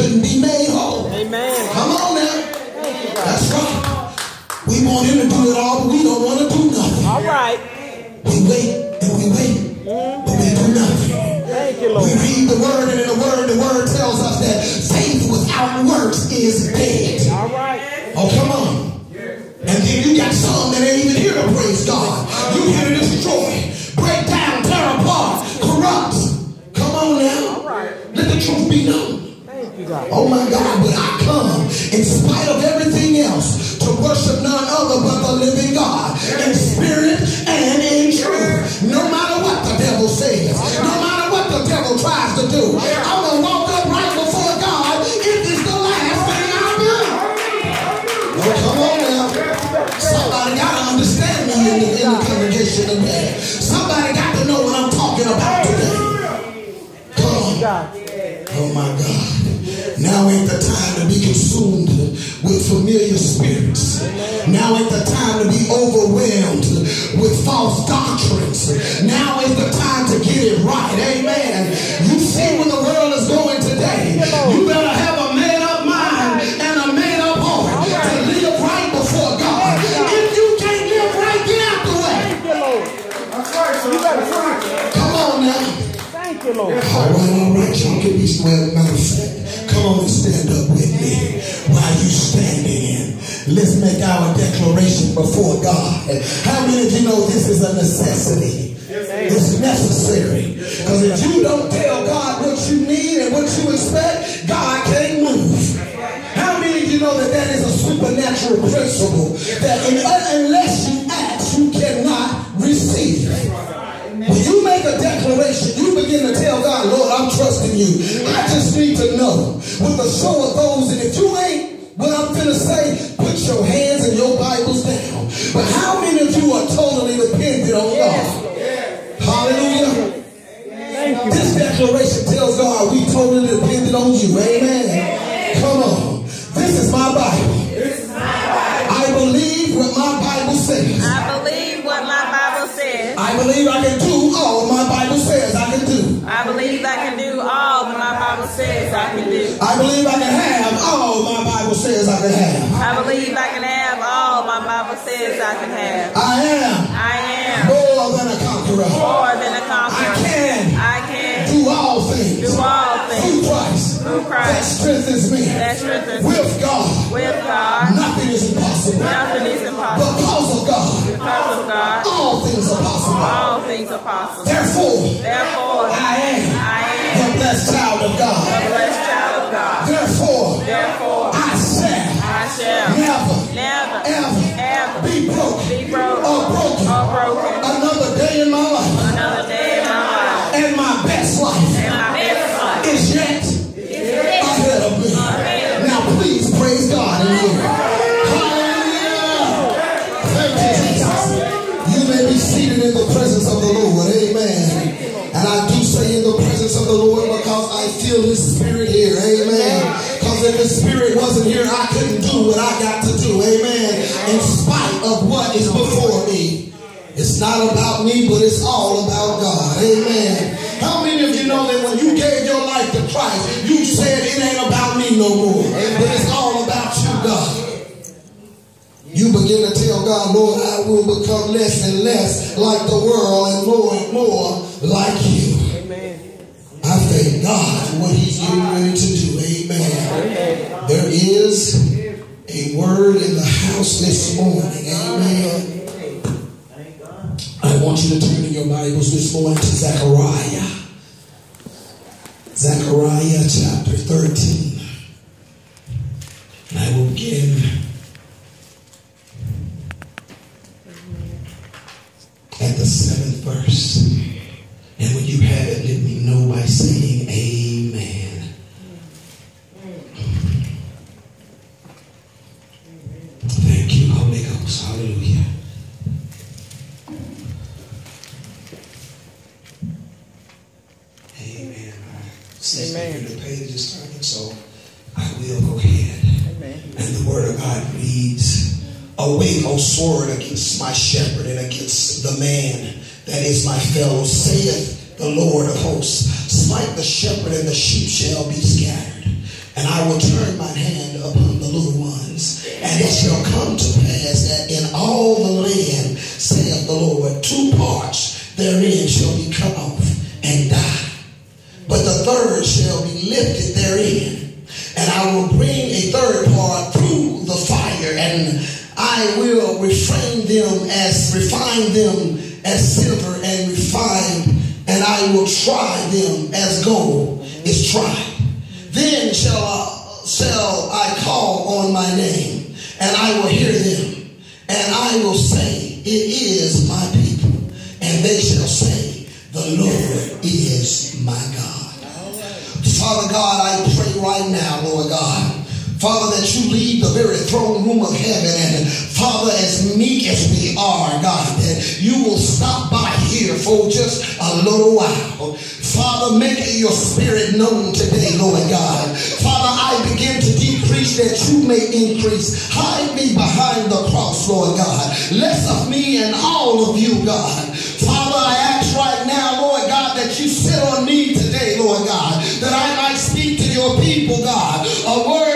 couldn't be made God. But I come in spite of everything else to worship none other but the living God in spirit and in truth. No matter what the devil says, no matter what the devil tries to do, Now ain't the time to be consumed with familiar spirits. Now ain't the time to be overwhelmed with false doctrines. Now is the time to get it right. Amen. You see where the world is going today. You better have a made up mind and a made up heart to live right before God. If you can't live right, get out the way. Thank you, Lord. You better preach. Come on now. Thank you, Lord. All right, all right, y'all can be well, matter of fact, come on and stand up with me while you standing in. Let's make our declaration before God. How many of you know this is a necessity? It's necessary. Because if you don't tell God what you need and what you expect, God can't move. How many of you know that that is a supernatural principle? That unless you ask, you cannot receive. Make a declaration, you begin to tell God, Lord, I'm trusting you. I just need to know with the show of those, and if you ain't what I'm finna say, put your hands and your Bibles down. But how many of you are totally dependent on God? Hallelujah. This declaration tells God we totally dependent on you. Amen. Come on. This is my Bible. This is my Bible. I believe what my Bible says. I believe what my Bible says. I believe I can do I believe I can do all that my Bible says I can do. I believe I can have all my Bible says I can have. I believe I can have all my Bible says I can have. I am I am more than a conqueror. more than a conqueror. I can I can do all things do all things. through Christ through Christ. that strengthens me. that strengthens me. With God, With God, nothing is impossible. nothing possible. all things are possible. Therefore, Therefore, I am I am the blessed child of a God. blessed child of God. Presence of the Lord because I feel His Spirit here. Amen. Because if His Spirit wasn't here, I couldn't do what I got to do. Amen. In spite of what is before me. It's not about me, but it's all about God. Amen. How many of you know that when you gave your life to Christ, you said it ain't about me no more, but it's all about you, God? You begin to tell God, Lord, I will become less and less like the world and more and more like you. Thank God for what He's getting ready to do. Amen. There is a word in the house this morning. Amen. I want you to turn in your Bibles this morning to Zechariah. Zechariah chapter 13. And I will begin at the seventh verse. And when you have it, let me know by saying amen. Thank you, Holy Ghost. Hallelujah. Amen. Since the page is turning, so I will go ahead. Amen. And the word of God reads, Awake, O sword, against my shepherd and against the man that is my fellow, saith the Lord of hosts. Smite the shepherd, and the sheep shall be scattered. And I will turn my hand upon the little ones. And it shall come to pass that in all the land, saith the Lord, two parts therein shall gold. Then shall I, shall I call on my name, and I will hear them, and I will say, It is my people, and they shall say, The Lord is my God. Father God, I pray right now, Lord God. Father, that you leave the very throne room of heaven. And Father, as meek as we are, God, that you will stop by here for just a little while. Father, make your spirit known today, Lord God. Father, I begin to decrease that you may increase. Hide me behind the cross, Lord God. Less of me and all of you, God. Father, I ask right now, Lord God, that you sit on me today, Lord God, that I might speak to your people, God, a word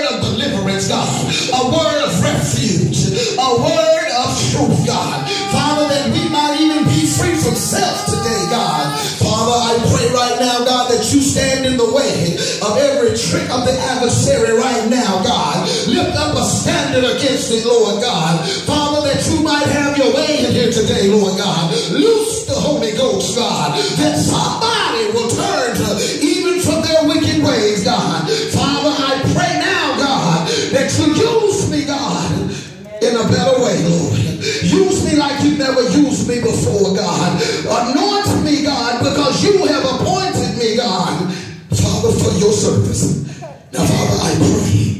deliverance, God, a word of refuge, a word of truth, God. Father, that we might even be free from self today, God. Father, I pray right now, God, that you stand in the way of every trick of the adversary right now, God. Lift up a standard against it, Lord God. Father, that you might have your way in here today, Lord God. Loose the Holy Ghost, God, that somebody will turn to even from their wicked ways, God. Your service. Now, Father, I pray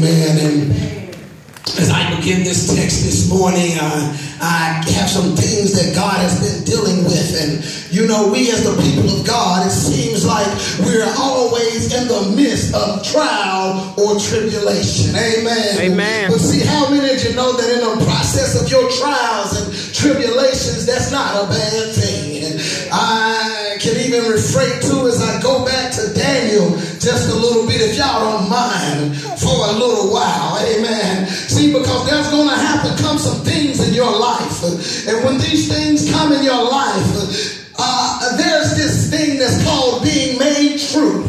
Amen. And as I begin this text this morning, uh, I have some things that God has been dealing with. And, you know, we as the people of God, it seems like we're always in the midst of trial or tribulation. Amen. Amen. But see, how many of you know that in the process of your trials and tribulations, that's not a bad thing? And I can even refer to as I go back to Daniel just a little bit, if y'all don't mind, have to come some things in your life. And when these things come in your life, uh, there's this thing that's called being made true.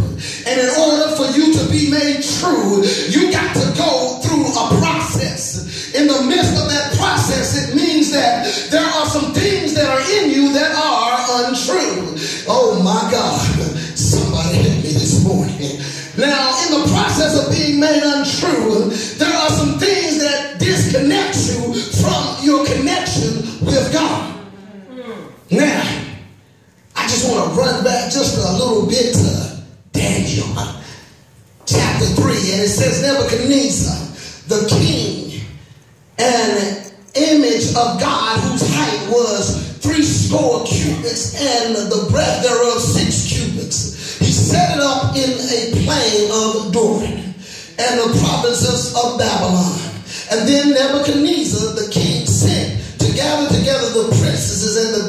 And in order for you to be made true, you got to go through a process. In the midst of that process, it means that there are some things that are in you that are untrue. Oh my God. Somebody hit me this morning. Now, in the process of being made untrue, there are some just want to run back just a little bit to Daniel chapter 3, and it says Nebuchadnezzar, the king, an image of God whose height was three score cubits, and the breadth thereof six cubits. He set it up in a plain of Doran and the provinces of Babylon. And then Nebuchadnezzar, the king,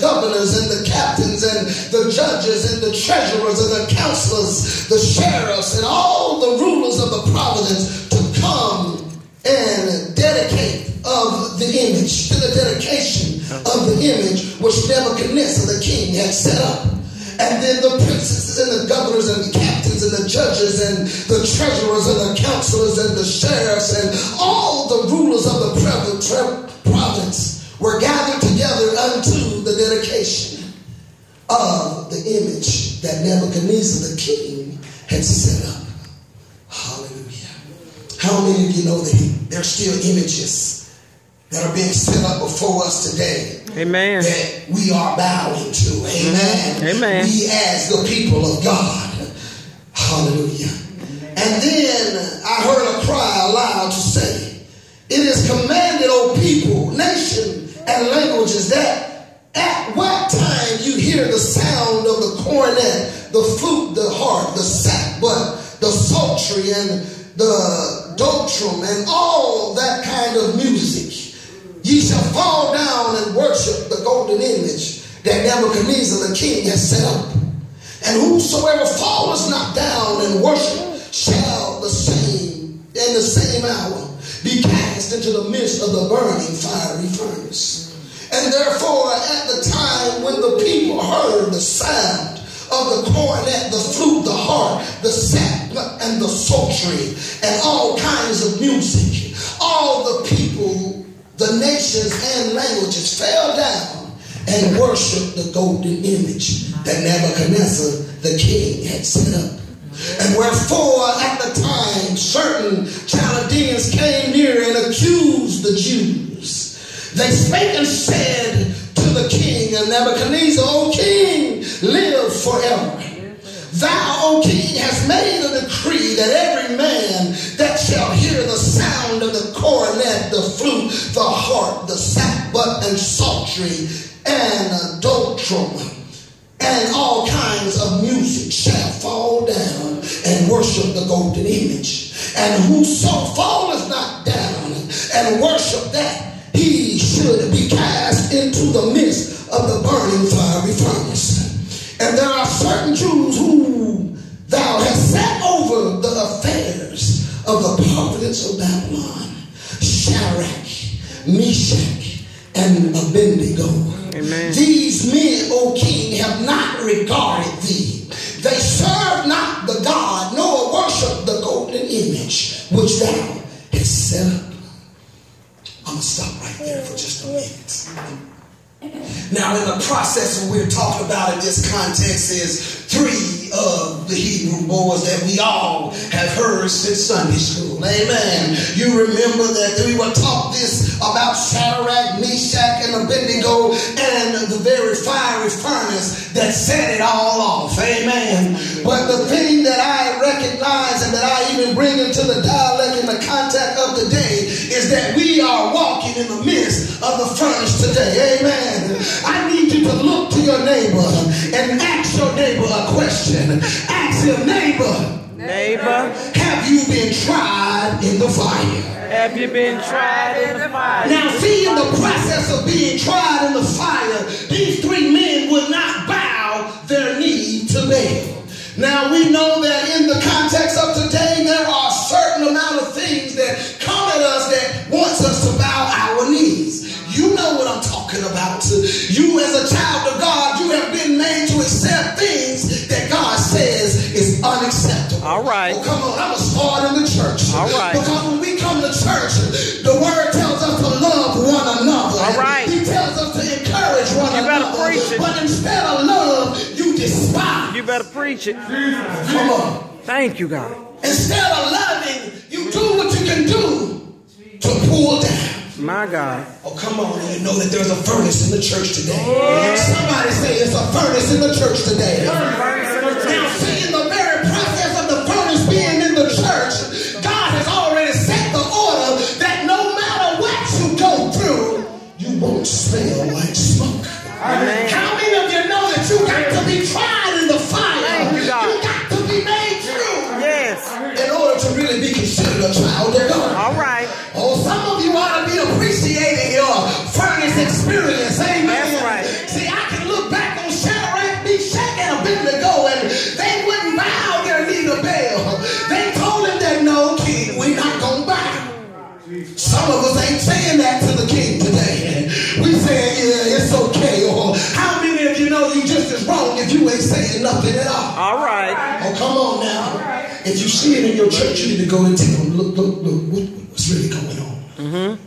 governors and the captains and the judges and the treasurers and the counselors, the sheriffs and all the rulers of the province to come and dedicate of the image, to the dedication of the image which Nebuchadnezzar the king had set up. And then the princesses and the governors and the captains and the judges and the treasurers and the counselors and the sheriffs and all the rulers of the province were gathered together unto of the image that Nebuchadnezzar the king had set up. Hallelujah. How many of you know that there's still images that are being set up before us today Amen. that we are bowing to? Amen. Mm-hmm. Amen. We as the people of God. Hallelujah. And then I heard a cry aloud to say, It is commanded, O people, nation, and languages, that at what time you hear the sound of the cornet, the flute, the harp, the sackbut, the psaltery, and the dotrum, and all that kind of music, ye shall fall down and worship the golden image that Nebuchadnezzar the king has set up. And whosoever falleth not down and worship shall the same in the same hour be cast into the midst of the burning fiery furnace. And therefore, at the time when the people heard the sound of the cornet, the flute, the harp, the sackbut, and the psaltery, and all kinds of music, all the people, the nations, and languages fell down and worshiped the golden image that Nebuchadnezzar the king had set up. And wherefore at the time They spake and said to the king and Nebuchadnezzar, O king, live forever. Thou, O king, hast made a decree that every man that shall hear the sound of the cornet, the flute, the harp, the sackbut, and psaltery, and dotrum, and all kinds of music shall fall down and worship the golden image. And whoso falleth not down and worship that, he should be cast into the midst of the burning fiery furnace. And there are certain Jews who thou hast set over the affairs of the providence of Babylon, Shadrach, Meshach, and Abednego. Amen. These men, O king, have not regarded thee. They serve not the God, nor worship the golden image which thou hast set up. To stop right there for just a minute. Now, in the process, what we're talking about in this context is three of the Hebrew boys that we all have heard since Sunday school. Amen. You remember that we were taught this about Shadrach, Meshach, and Abednego and the very fiery furnace that set it all off. Amen. But the thing that I recognize and that I even bring into the dialect in the contact of the day is that we are walking in the midst of the furnace today. Amen. I need you to look to your neighbor and ask your neighbor a question. Ask your neighbor, Neighbor, have you been tried in the fire? have you been tried in the fire? Now, see, in the process of being tried in the fire, these three men would not bow their knee to Baal. Now, we know that in the context of today, there are a certain amount of things that at us that wants us to bow our knees. You know what I'm talking about. You, as a child of God, you have been made to accept things that God says is unacceptable. All right. Oh, come on, I'm going to start in the church. All right. Because when we come to church, the word tells us to love one another. All right. He tells us to encourage one You better preach it. But instead of love, you despise. You better preach it. Come on. Thank you, God. Instead of loving, you do what you can do to pull down. My God. Oh, come on. You know that there's a furnace in the church today. Somebody say it's a furnace in the church today. Now, see, in the very process of the furnace being in the church, God has already set the order that no matter what you go through, you won't smell like smoke. Amen. How nothing at all? All right. Oh, come on now. If you see it in your church, you need to go and tell them, look, look, look, what, what's really going on? Mm-hmm.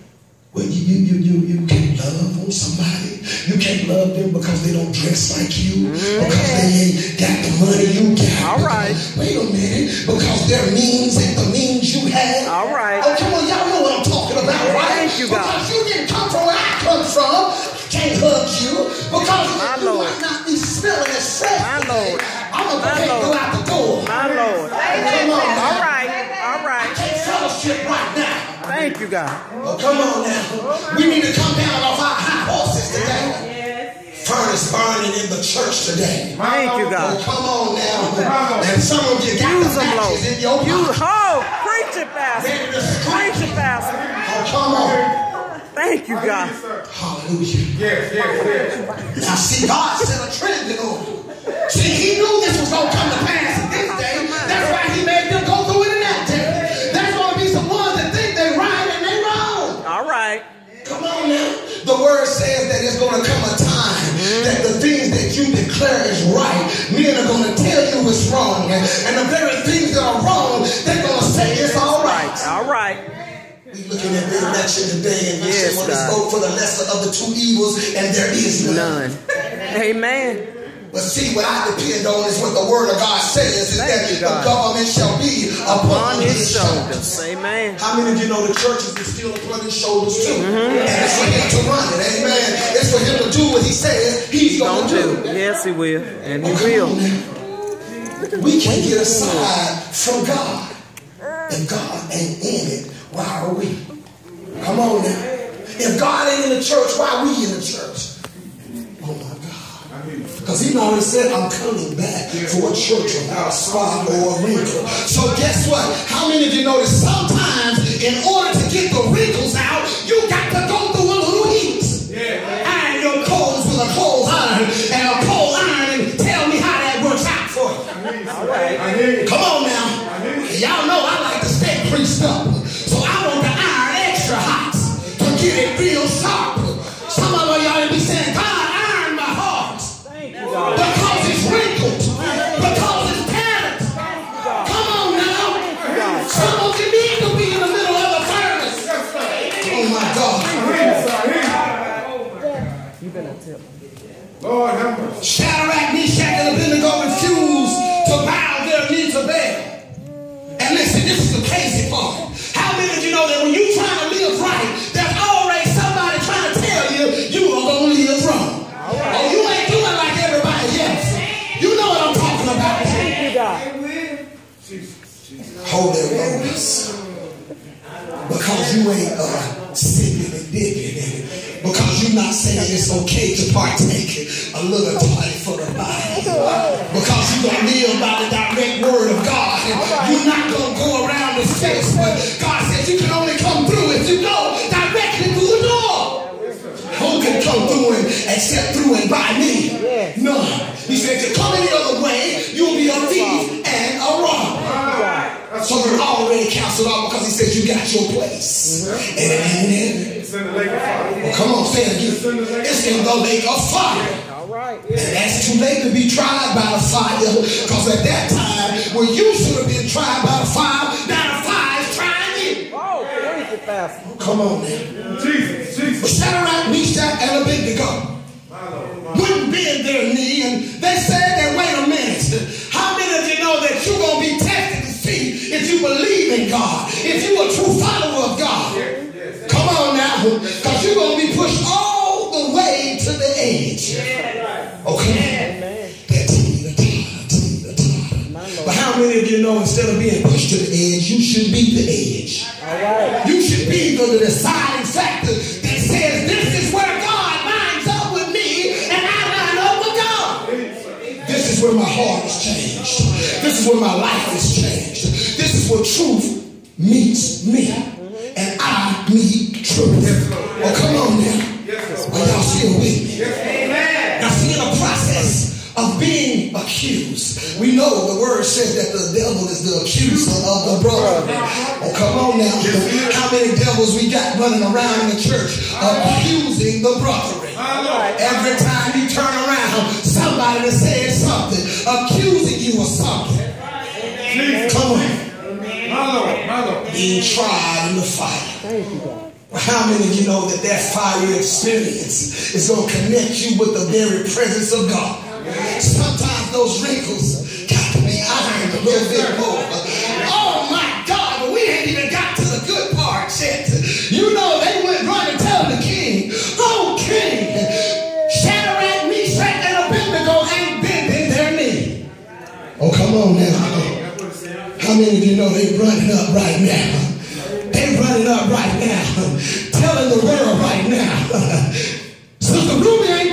Well, you, you, you, you, you can't love on somebody. You can't love them because they don't dress like you, because they ain't got the money you got. All right. Wait a minute, because their means ain't the means you have. All right. My I Lord. out the door. My Lord. Come on. Now. All right. All right. Take fellowship right now. Thank you, God. Oh, come on now. We need to come down off our high horses today furnace burning in the church today. Thank you, God. Oh, come on now. And some of you got Use the matches them, in your pocket. You, oh, preach it, Pastor. Preach it, Pastor. Oh, come on. Thank you, God. Hallelujah. Yes, yes, yes. Now, see, God set a trend in order. See, He knew this was going to come to pass in this day. That's why He made them go through it in that day. There's going to be some ones that think they right and they wrong. All right. Come on now. The word says that it's going to come a time that the things that you declare is right, men are going to tell you it's wrong. And, and the very things that are wrong, they're going to say it's all right. All right. We looking at the election today and we Yes, say, well, let's God. vote for the lesser of the two evils, and there is none. None. Amen. But see, what I depend on is what the word of God says is Thank that the government shall be On upon his shoulders. shoulders. Amen. How many of you know the churches is still upon his shoulders too? Mm-hmm. And it's for him to run it. Amen. It's for him to do what he says he's going to do. do. Yes, he will. And he will. We can't get aside from God. If God ain't in it, why are we? Come on now. If God ain't in the church, why are we in the church? Because he already said, I'm coming back for a church without a spot or a wrinkle. So guess what? How many of you know that sometimes in order to get the wrinkles out, you got to go through okay to partake. A little come on, say it again. It's in the lake of fire. All right. And that's too late to be tried by the fire. Because at that time, when you should have been tried by the fire, now the fire is trying you. Oh, preach. Come on now. Jesus, But Shadrach, Meshach, and Abednego wouldn't bend their knee, and they said that, wait a minute, how many of you know that you're going to be tested to see if you believe in God, if you're a true follower of God? Come on now, the. Okay? That teeter, totter, teeter, totter. But how many of you know instead of being pushed to the edge, you should be the edge? You should be the deciding factor that says this is where God lines up with me and I line up with God. This is where my heart is changed. This is where my life is changed. This is where truth meets me devils running around in the church accusing the brethren? Every time you turn around, somebody is saying something, accusing you of something. Come on. My Lord, my Lord. Being tried in the fire. How many of you know that that fire experience is going to connect you with the very presence of God? Sometimes those wrinkles got to be ironed a little bit more. Oh my God, but we ain't even got to the good part yet. Come on now. How many of you know they running up right now? They running up right now, telling the world right now. Sister Ruby ain't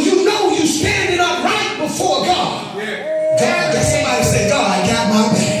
When you know you standing up right before God. Yeah. God, somebody say, God I got my back.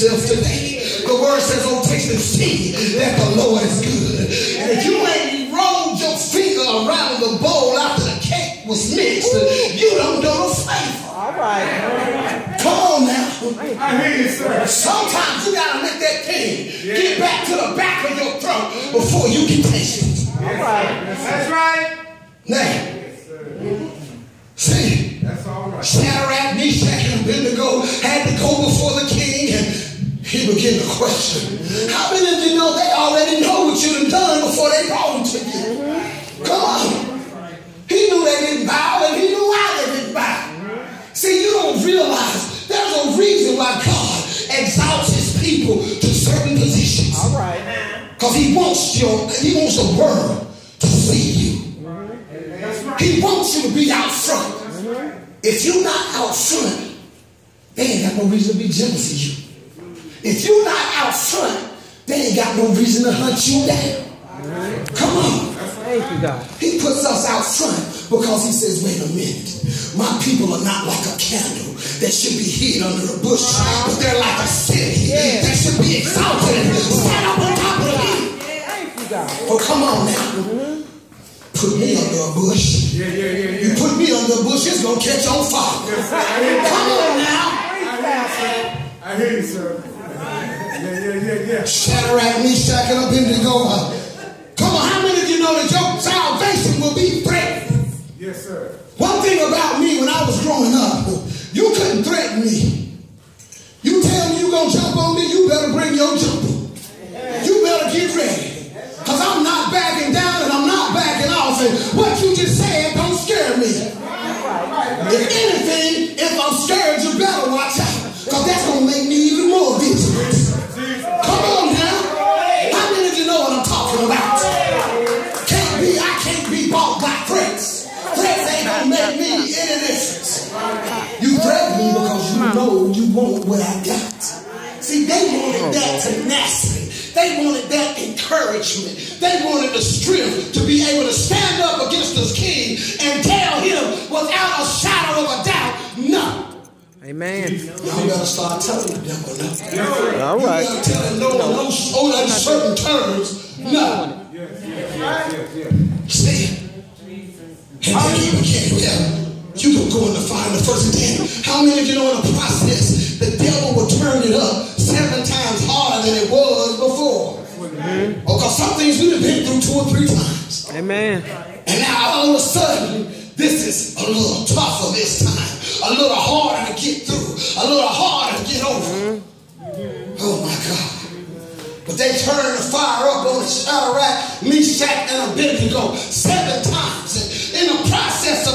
Proving himself today? The word says, oh, taste and see that the Lord is good. And if you ain't rolled your finger around the bowl after the cake was mixed, you don't know the flavor. All right. Come on now. I hear you, sir. Sometimes you gotta make that thing get back to the back of your throat before you can taste it. All right. That's right. Now, see, That's all right. Shadrach, Meshach, and Abednego had to go before the king and he began to question. How many of you know they already know what you have done before they brought him to you? Come on. He knew they didn't bow and he knew why they didn't bow. See, you don't realize there's a reason why God exalts his people to certain positions. All right. Because he wants your, he wants the world to see you. Right. He wants you to be out front. If you're not out front, they ain't got no reason to be jealous of you. If you're not out front, they ain't got no reason to hunt you down. Come on. Thank you, God. He puts us out front because he says, wait a minute. My people are not like a candle that should be hid under a bush, but they're like a city that should be exalted and stand up on top of the hill. Thank you, God. Oh, come on now. Put me under a bush. Yeah, yeah, yeah, You put me under a bush, it's gonna catch on fire. Yes, sir. I hear you. Come on now. I hear you, sir. Yeah, yeah, yeah, yeah. Shadrach, Meshach, and Abednego. Come on, how many of you know that your salvation will be threatened? Yes, sir. One thing about me when I was growing up, you couldn't threaten me. You tell me you gonna jump on me, you better bring your jumper. You better get ready. Cause I'm not backing down and I'm not backing off. And what you just said don't scare me. If anything, if I'm scared, you better watch out. You want what I got. See, they wanted that tenacity. They wanted that encouragement. They wanted the strength to be able to stand up against this king and tell him without a shadow of a doubt, no. Amen. Y'all better start telling the devil no. All You right. gotta tell him no on those on certain terms. No. Yes, yes, yes, yes, yes. See? And then he became, yeah. You gonna go in the fire in the first day. How many of you know in the process the devil will turn it up seven times harder than it was before? Oh, because some things we've been through two or three times. Amen. And now all of a sudden, this is a little tougher this time, a little harder to get through, a little harder to get over. Mm-hmm. Oh my God. But they turned the fire up on Shadrach, Meshach, and Abednego seven times. And in the process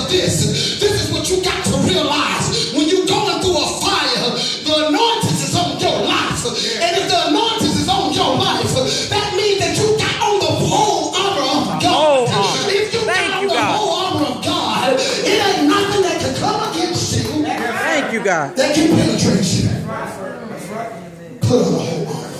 of this, this is what you got to realize. When you're going through a fire, the anointing is on your life. And if the anointing is on your life, that means that you got on the whole armor of God. Oh, armor. If you Thank got on you, the God. whole armor of God, it ain't nothing that can come against you Thank you, God. that can penetrate you. Put on the whole armor.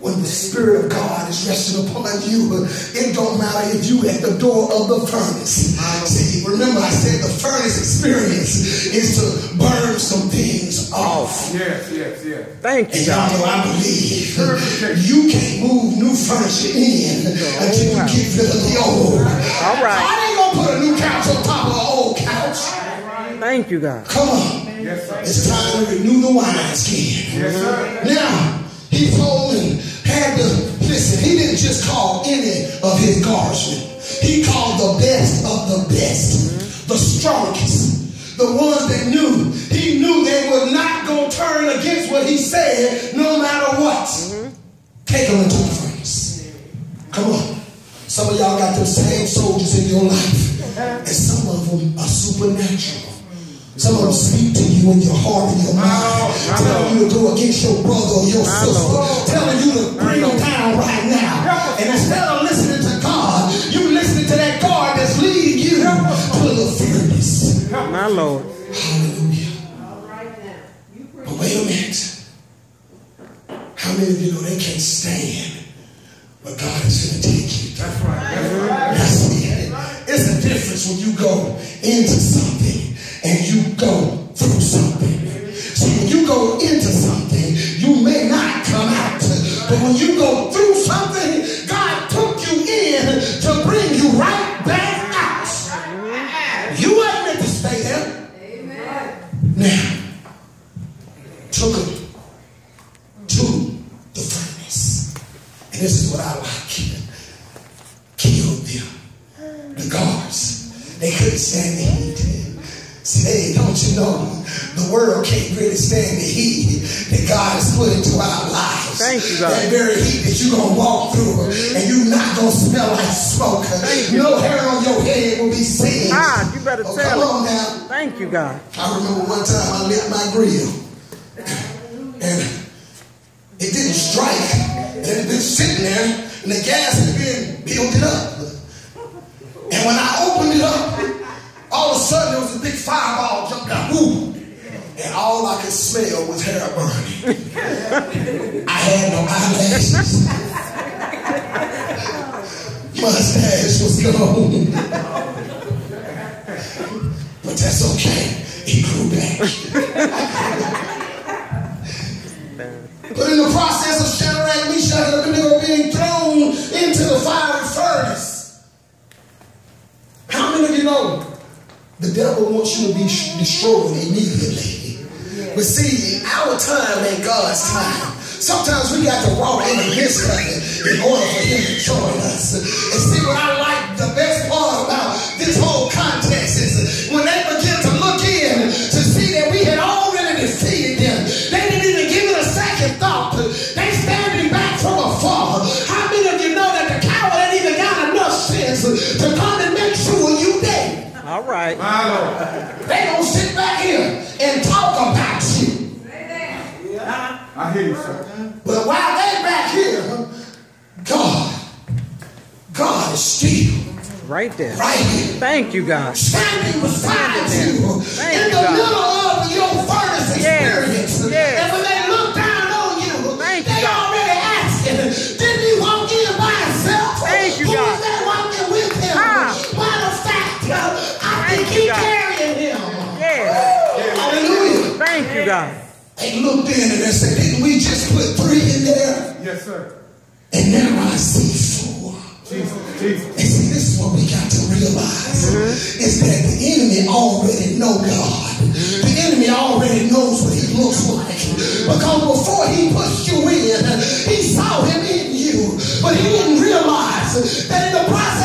When the Spirit of God is resting upon you, it don't matter if you at the door of the furnace. See, remember I said the furnace experience is to burn some things off. Yes, yes, yes. Thank you. And you, y'all God. know I believe you can't move new furniture in oh, until you get rid of the old. All right. I ain't gonna put a new couch on top of an old couch. Thank you, God. Come on. Yes, sir. It's time to renew the wineskin. Yes, sir. Now, he told him, had to, listen, he didn't just call any of his guardsmen. He called the best of the best, the strongest, the ones that knew. He knew they were not going to turn against what he said no matter what. Take them into the furnace. Come on. Some of y'all got them same soldiers in your life, and some of them are supernatural. Some of them speak to you in your heart and your mind, telling you to go against your brother or your sister, telling you to bring them down right now. And instead of listening to God, you listening to that God that's leading you to the furnace. My Lord. Hallelujah. But wait a minute. How many of you know they can't stand? But God is going to take you. That's right. That's right. That's it. It's a difference when you go into something and you go through something. See, when you go into something, you may not come out. But when you go through something, God took you in to bring you right back out. You wasn't meant to stay there. Now, took him to the furnace. And this is what I like. Killed them. The guards. They couldn't stand. You the world can't really stand the heat that God has put into our lives. Thank you, God. That very heat that you're gonna walk through and you're not gonna smell like smoke. No hair on your head will be singed. Ah, you better oh, tell come on now. Thank you, God. I remember one time I lit my grill and it didn't strike and it had been sitting there and the gas had been building up. And when I opened it up, all of a sudden there was a big fireball jumped out. And all I could smell was hair burning. I had no eyelashes. Mustache was gone. But that's okay. He grew back. But in the process of Shadrach, Meshach, and Abednego being thrown into the fiery furnace, how many of you know the devil wants you to be destroyed immediately? But see, our time ain't God's time. Sometimes we got to walk in the midst of it in order for him to join us. And see what I like the best I hear you, sir. But while they back here, God, God is still Right there. right here. Thank you, God. Standing beside you Thank in you, the God. middle of your furnace experience. yes. And when they look down on you, Thank you, they God. already asking, didn't he walk in by himself? Thank you, Who God. was that walking with him? Ah. Matter of fact, uh, I Thank think you, he God. carrying him. Yes. Hallelujah. Thank you, God. They looked in and they said, didn't we just put three in there? Yes, sir. And now I see four. Jesus, Jesus. And see, this is what we got to realize mm-hmm. is that the enemy already know God. The enemy already knows what he looks like. Because before he pushed you in, he saw him in you. But he didn't realize that in the process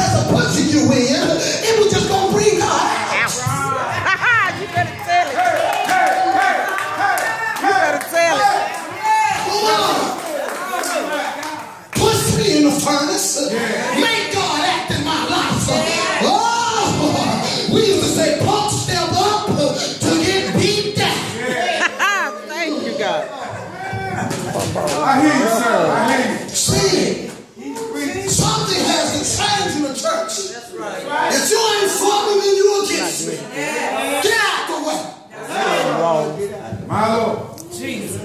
I hear you, sir. I hear you. See it. Something has to change in the church. That's right. If you ain't for me, then you against me. Get out the way. My Lord. Jesus.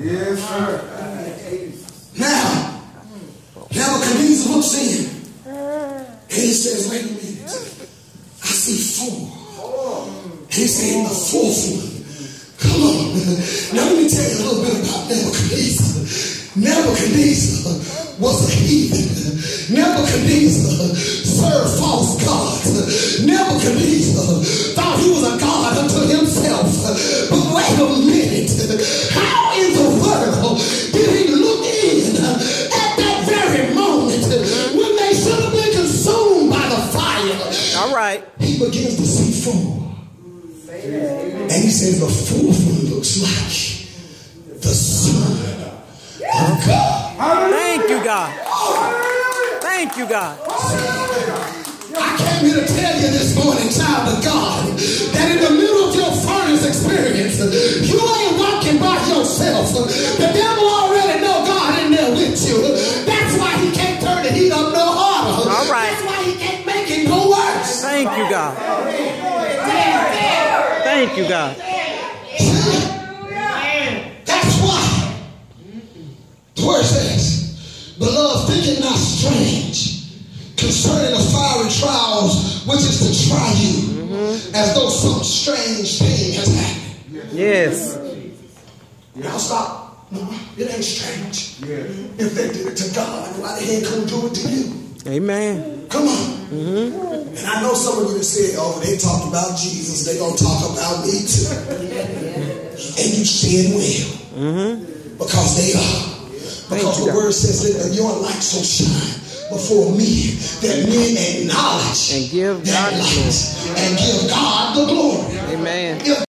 Yes, sir. Now, Nebuchadnezzar looks in. And he says, wait a minute. I see four. He's he said, the fourth one. Now let me tell you a little bit about Nebuchadnezzar. Nebuchadnezzar was a heathen. Nebuchadnezzar served false gods. Nebuchadnezzar thought he was a god unto himself. But wait a minute. How in the world did he look in at that very moment when they should have been consumed by the fire? All right. He begins to see four. And he says the fourth like the Son of God. Thank you, God. Thank you, God. I came here to tell you this morning, child of God, that in the middle of your furnace experience, you ain't walking by yourself. The devil already know God in there with you. That's why he can't turn the heat up no harder. All right. That's why he can't make it no worse. Thank you, God. Thank you, God. Which is to try you, mm-hmm. as though some strange thing has happened. Yes. Now stop. No, it ain't strange. If they did it to God, why the heck couldn't do it to you? Amen. Come on. Mm-hmm. And I know some of you have said, oh, they talked about Jesus, they going to talk about me too. and you said well. Mm-hmm. Because they are. Because the God. word says that your light so shine before me that men acknowledge And give God and give God the glory. Amen. If